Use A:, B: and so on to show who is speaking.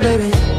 A: baby.